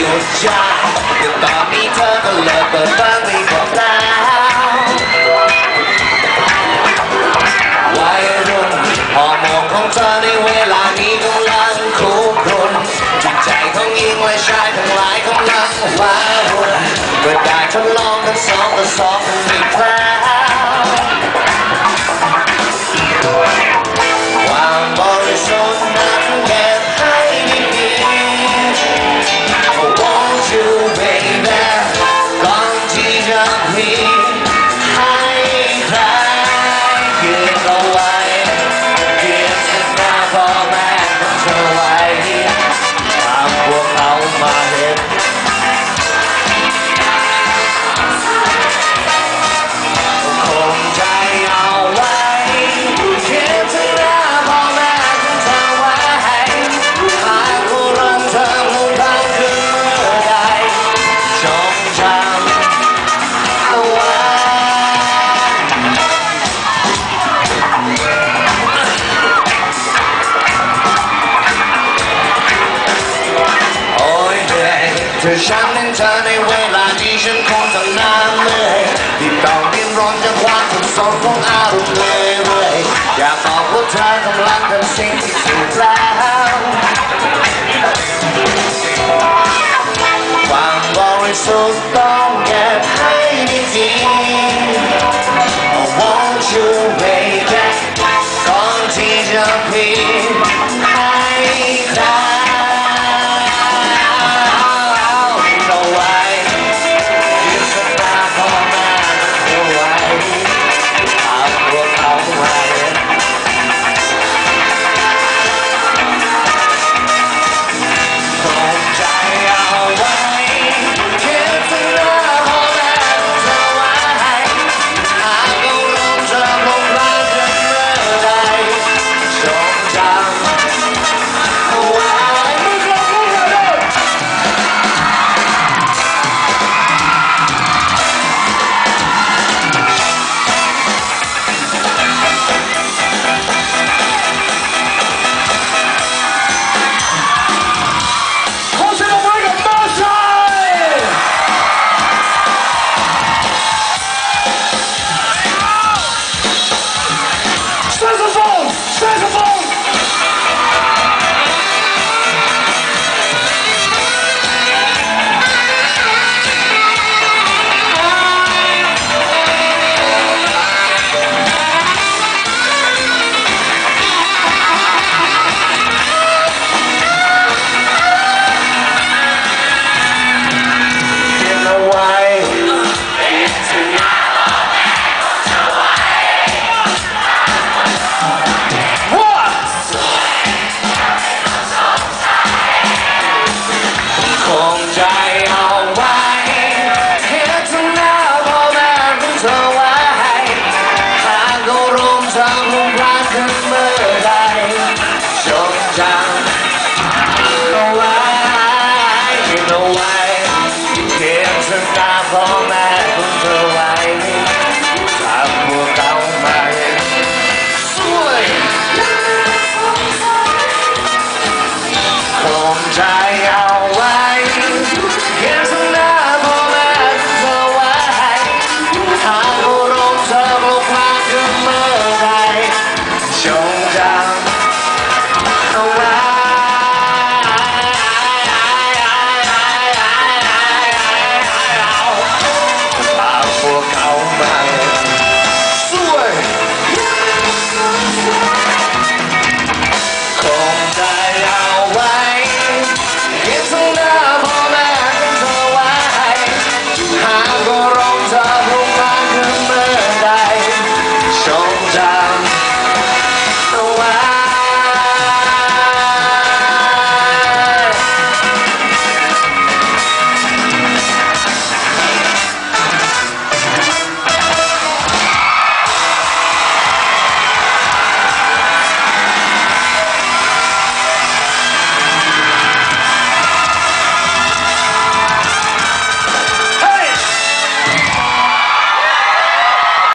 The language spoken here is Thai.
ใจเดี๋ยวตอนนี้เธอก็เลิกเปิดฟังไม่หมดแล้ววัยรุ่นฮอร์โมนของเธอในเวลานี้กำลังคลุกคลุนจิตใจของหญิงและชายทั้งหลายกำลังว้าวุ่นเมื่อได้ทดลองกันสองต่อสองกันอีกแล้วควา เธอช้ำเน้นเธอในเวลาที่ฉันคงจะนานเลยที่ต้องดิ้นรนจากความสับสนของอารมณ์เลยเว้ยอยากบอกว่าเธอกำลังทำสิ่งที่ถูกแล้วความบริสุทธิ์ต้องเก็บห้ดี ง